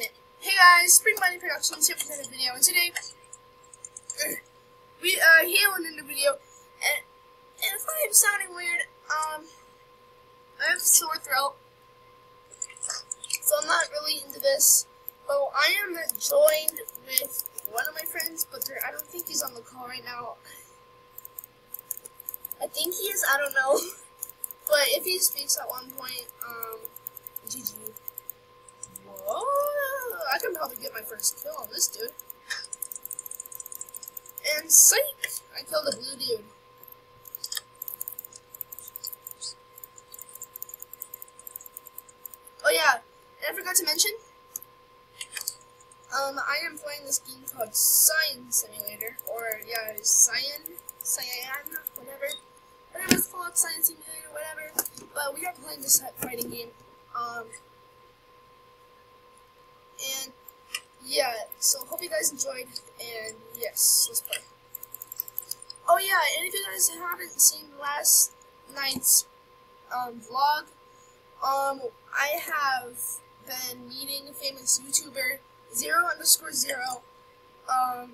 it. Hey guys, Spring Bonnie Productions here with another video, and today we are here with another video, and, and if I am sounding weird, um, I have a sore throat, so I'm not really into this, but I am joined with one of my friends, but I don't think he's on the call right now. I think he is, I don't know, but if he speaks at one point, um, GG. Whoa, I can probably get my first kill on this dude. And psych! I killed a blue dude. Oh yeah, and I forgot to mention, um, I am playing this game called Saiyan Simulator, or yeah, Saiyan, Saiyan, whatever, whatever it's called, Saiyan Simulator, whatever. But we are playing this fighting game. Um, and yeah, so hope you guys enjoyed. And yes, let's play. Oh yeah, and if you guys haven't seen last night's um, vlog, um, I have been meeting a famous YouTuber, Zero underscore Zero. Um,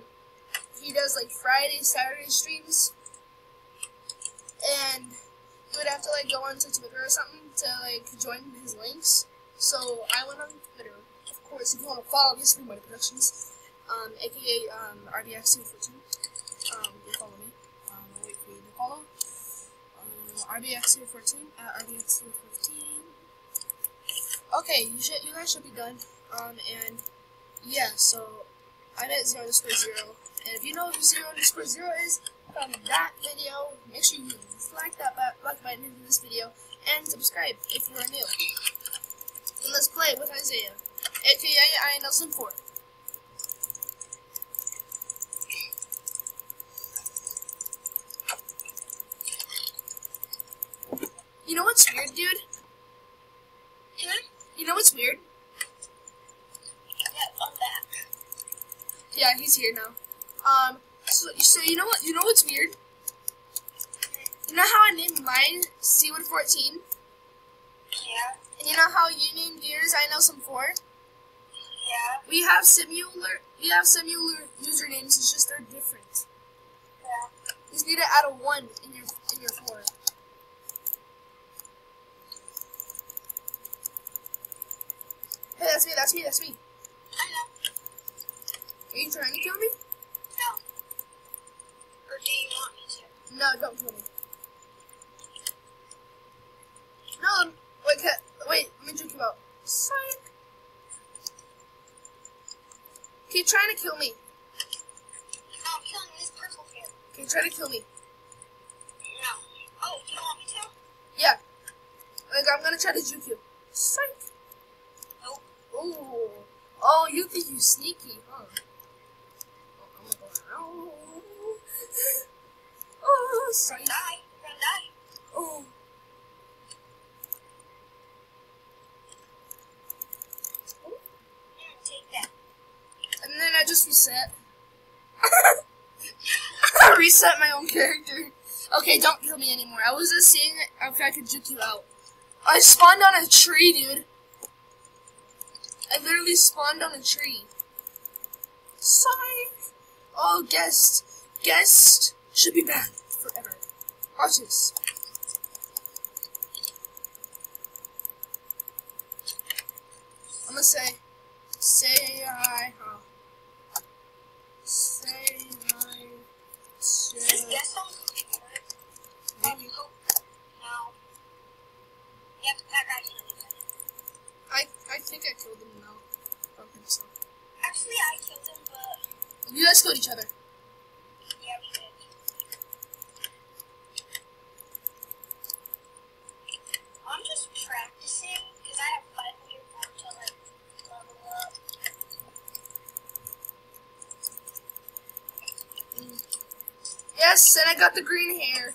he does like Friday, Saturday streams, and you would have to like go onto Twitter or something to like join his links. So I went on Twitter course, if you want to follow me, Spring Bonnie Productions, um, aka um, RBX214, um, you follow me. Um, I'll wait for you to follow. Um, RBX214 at RBX214. Okay, you should, you guys should be done. Um, and yeah, so I'm at zero underscore zero. And if you know who zero underscore zero is from that video, make sure you like that like button in this video and subscribe if you are new. And let's play with Isaiah aka I Nelson Ford. You know what's weird, dude? You know what's weird? Yeah, I'm back. Yeah, he's here now. Um, so, so you know what? You know what's weird? You know how I named mine Seawood 14? Yeah. And you know how you named yours I know some 4? We have similar we have similar usernames, it's just they're different. Yeah. You just need to add a one in your in your four. Hey, that's me, that's me, that's me. I know. Are you trying to kill me? No. Or do you want me to? No, don't kill me. No, wait, wait, let me drink you out. Psych. Keep trying to kill me. No, I'm killing this purple here. Keep trying to kill me. No. Oh, you want me to? Yeah. Like, I'm gonna try to juke you. Psych. Nope. Ooh. Oh, you think you sneaky, huh? Oh, I'm gonna go. Oh, oh psych. Die. Die. Oh. Here, take that. And then I just reset. Reset my own character. Okay, don't kill me anymore. I was just seeing if I could juke you out. I spawned on a tree, dude. I literally spawned on a tree. Sorry. Oh, guest. Guest should be banned forever. Watch this. I'm gonna say, say hi, huh? Yes, and I got the green hair.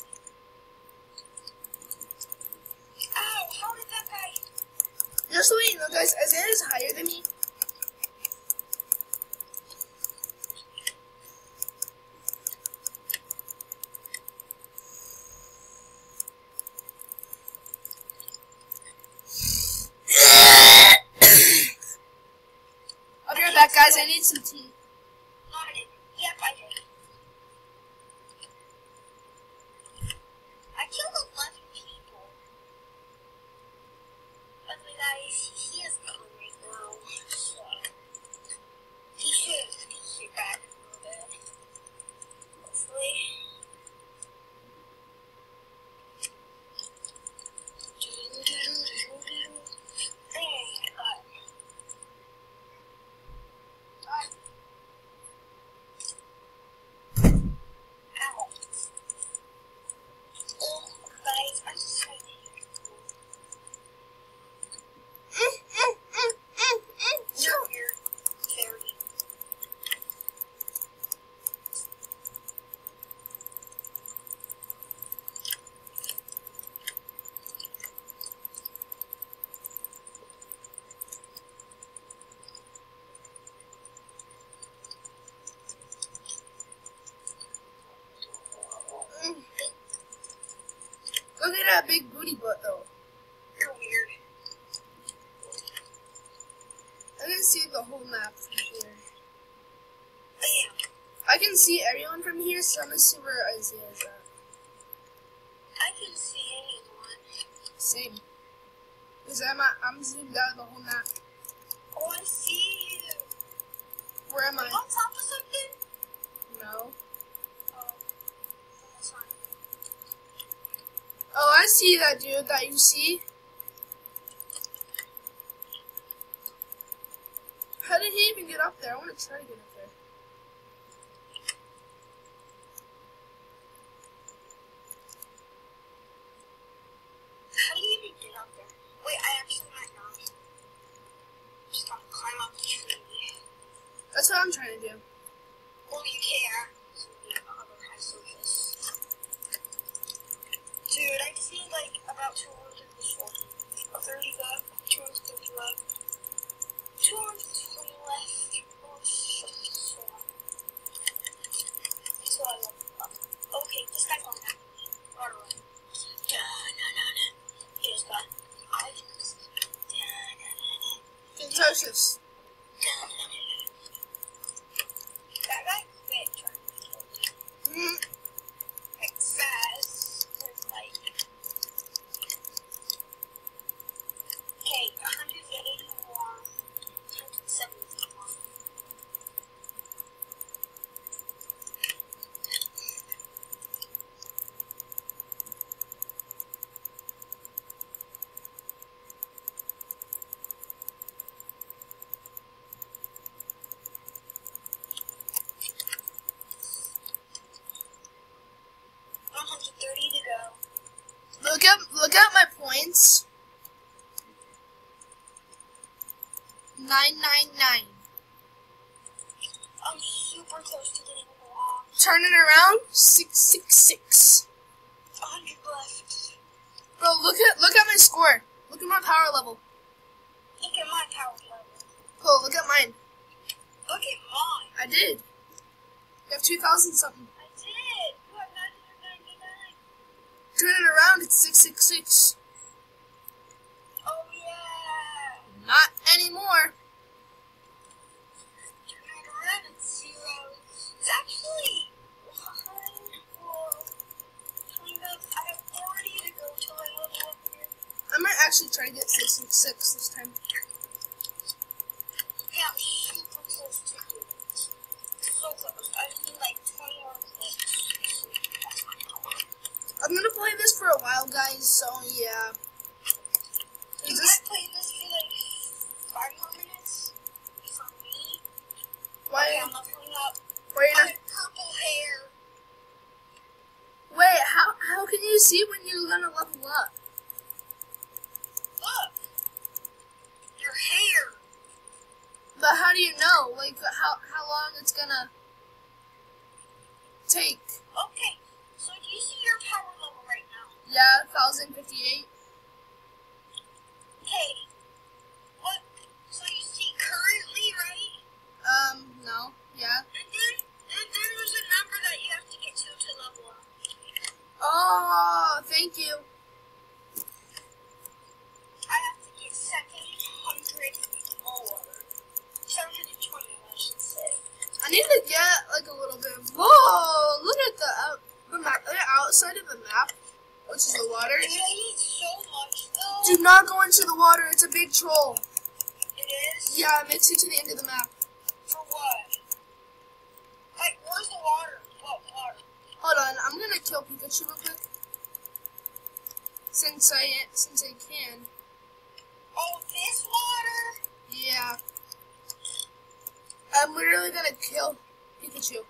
Ow! How did that guy? Just so you know, guys, Isaiah is higher than me. back, guys. I need some tea. No, I didn't. Yep, I did. I killed 11 people. But the guys, he is gone right now, so he should be back in a little bit. Hopefully. Dang, but- Ow. Oh, guys, I'm just trying to Mm, mm, mm, mm, mm. You're weird. Very. Mm. Look at that big booty butt, though. You're weird. I can see the whole map from here. Bam. I can see everyone from here, so I'm gonna see where Isaiah is at. I can see anyone. Same. Because I'm, at- I'm zoomed out of the whole map. Oh, I see you. Where am I? on top of something? No. Oh. That's fine. Oh, I see that dude that you see. How did he even get up there? I want to try to get up there. 999. I'm super close to getting long. Turn it around. 666. 100 left. Bro, look at look at my score. Look at my power level. Look at my power level. Cool, look at mine. Look at mine. I did. You have 2,000 something. I did. Turn it around, it's 666. Oh, yeah. Not anymore. It's actually one. Well, kind of. I have 40 to go till I level up here. I might actually try to get six six six this time. Yeah, I'm super close to it. So close. I just need like 20 more clicks. I'm gonna play this for a while, guys. So yeah. How do you know? Like how how long it's gonna take? Okay. So do you see your power level right now? Yeah, thousand fifty eight. Okay. What? So you see currently, right? Um, no. Yeah. And then, and then there's a number that you have to get to to level up. Oh, thank you. Water. So much though. Do not go into the water. It's a big troll. It is? Yeah, it makes it to the end of the map. For what? Like, where's the water? What water? Hold on, I'm gonna kill Pikachu real quick. Since I since I can. Oh, this water? Yeah. I'm literally gonna kill Pikachu.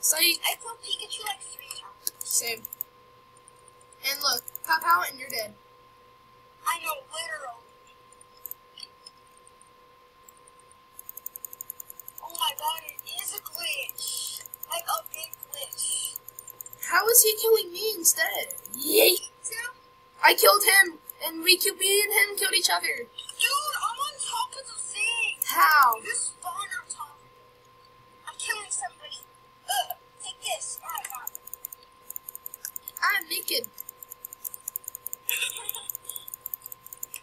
Psych. I killed Pikachu like three times. Same. And look, pop out and you're dead. I know, literally. Oh my god, it is a glitch. Like a big glitch. How is he killing me instead? Yeet! I killed him, and we me and him killed each other. dude, I'm on top of the thing. How? You spawn on top of it. I'm killing somebody. Ugh, take this. Oh my god. I'm naked.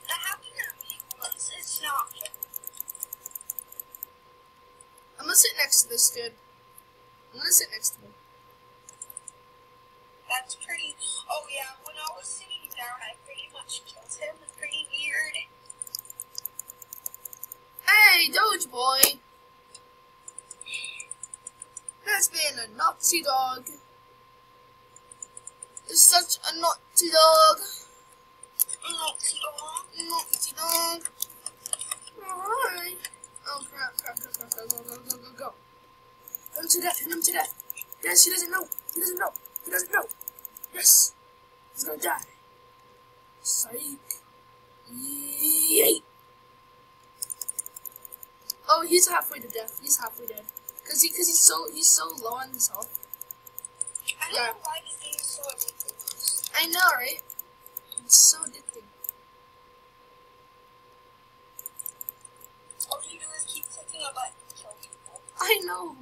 That happened to me once. It's not good. I'm gonna sit next to this dude. I'm gonna sit next to him. That's pretty. Oh yeah, when I was sitting down, I pretty much killed him. It's pretty weird. Hey, Doge boy. That's been a naughty dog. You're such a naughty dog. Naughty dog. Naughty dog. Alright. Oh crap, crap, crap, crap, go, go, go, go, go, go. Hit him to death, hit him to death. Yes, he doesn't know. He doesn't know. He doesn't know. Yes. He's gonna die. Psych. Yeet. Oh, he's halfway to death. He's halfway dead. Cause he, cause he's so, he's so low on his health. I don't Yeah. know why this game is so. I know, right? It's so addicting. All you do is keep clicking a button to kill people. I know.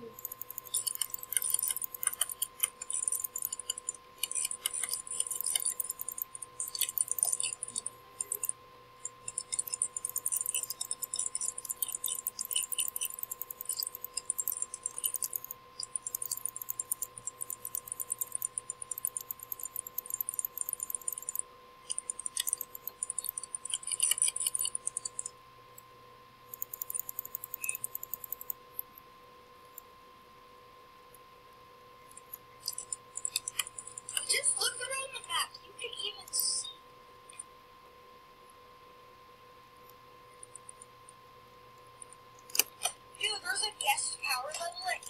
Just look around the map. You can even see. Dude, there's a guest power level at 8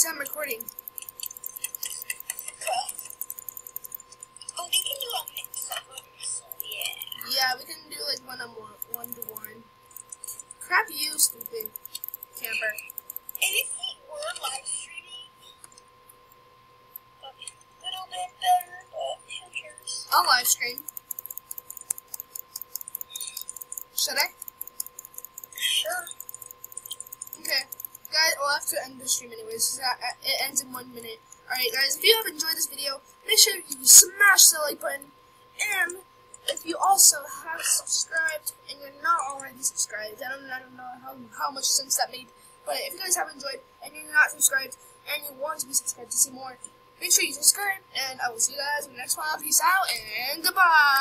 because I'm recording. Cool. Oh, we can do a mix of them, so yeah. Yeah, we can do like one on one, one to one. Crap you, stupid camper. And if we were live streaming, a little bit better, but who cares? I'll live stream. Should I? Sure. Okay. Guys, I'll have to end the stream anyways. that- uh, It ends in one minute. Alright, guys, if you have enjoyed this video, make sure you smash the like button. And if you also have subscribed and you're not already subscribed, I don't, I don't know how, how much sense that made. But if you guys have enjoyed and you're not subscribed and you want to be subscribed to see more, make sure you subscribe. And I will see you guys in the next one. Peace out and goodbye.